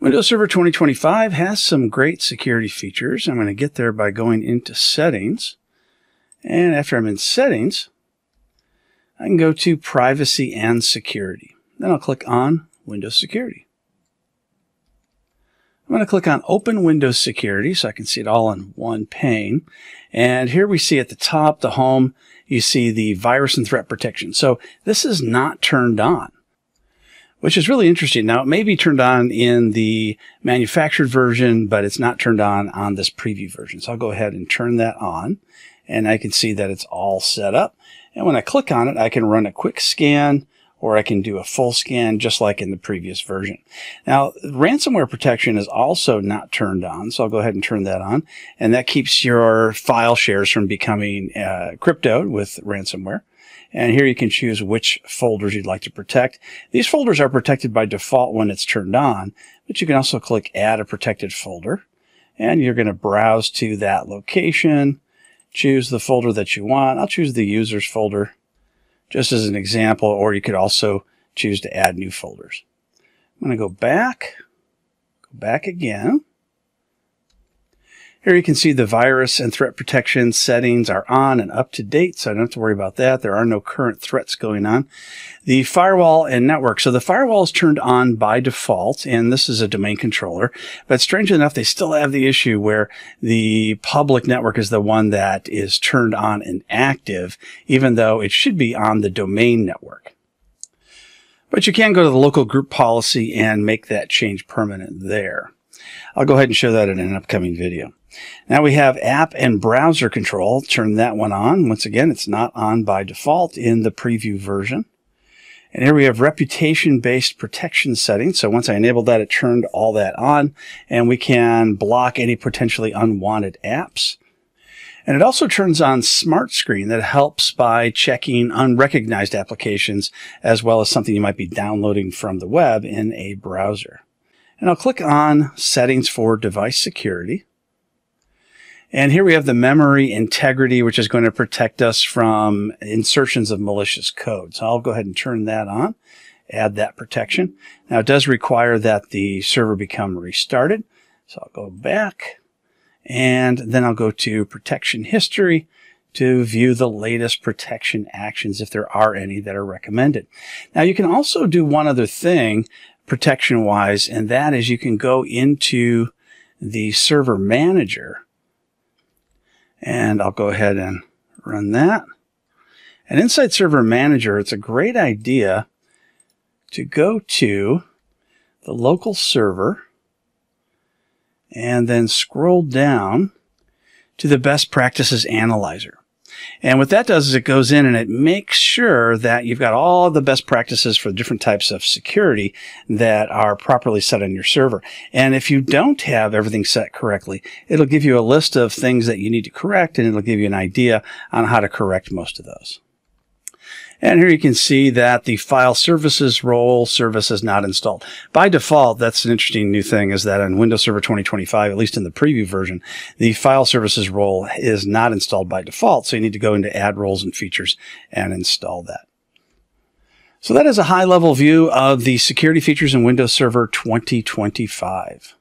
Windows Server 2025 has some great security features. I'm going to get there by going into settings. And after I'm in settings, I can go to privacy and security. Then I'll click on Windows Security. I'm going to click on Open Windows Security so I can see it all in one pane. And here we see at the top, the home, you see the virus and threat protection. So this is not turned on, which is really interesting. Now, it may be turned on in the manufactured version, but it's not turned on on this preview version. So I'll go ahead and turn that on and I can see that it's all set up. And when I click on it, I can run a quick scan or I can do a full scan just like in the previous version. Now, ransomware protection is also not turned on, so I'll go ahead and turn that on, and that keeps your file shares from becoming uh, cryptoed with ransomware. And here you can choose which folders you'd like to protect. These folders are protected by default when it's turned on, but you can also click add a protected folder and you're going to browse to that location, choose the folder that you want. I'll choose the users folder just as an example, or you could also choose to add new folders. I'm going to go back, go back again. Here you can see the virus and threat protection settings are on and up to date, so I don't have to worry about that. There are no current threats going on. The firewall and network. So the firewall is turned on by default, and this is a domain controller. But strangely enough, they still have the issue where the public network is the one that is turned on and active, even though it should be on the domain network. But you can go to the local group policy and make that change permanent there. I'll go ahead and show that in an upcoming video. Now we have app and browser control. Turn that one on. Once again, it's not on by default in the preview version. And here we have reputation-based protection settings. So once I enabled that, it turned all that on and we can block any potentially unwanted apps. And it also turns on smart screen that helps by checking unrecognized applications as well as something you might be downloading from the web in a browser. And I'll click on settings for device security. And here we have the memory integrity, which is going to protect us from insertions of malicious code. So I'll go ahead and turn that on, add that protection. Now it does require that the server become restarted. So I'll go back and then I'll go to protection history to view the latest protection actions if there are any that are recommended. Now you can also do one other thing protection wise, and that is you can go into the server manager and I'll go ahead and run that. And inside Server Manager, it's a great idea to go to the local server and then scroll down to the best practices analyzer. And what that does is it goes in and it makes sure that you've got all the best practices for different types of security that are properly set on your server. And if you don't have everything set correctly, it'll give you a list of things that you need to correct and it'll give you an idea on how to correct most of those. And here you can see that the file services role service is not installed. By default, that's an interesting new thing is that on Windows Server 2025, at least in the preview version, the file services role is not installed by default. So you need to go into add roles and features and install that. So that is a high level view of the security features in Windows Server 2025.